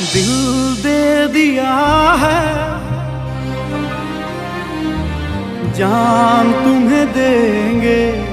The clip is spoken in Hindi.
दिल दे दिया है। जान तुम्हें देंगे।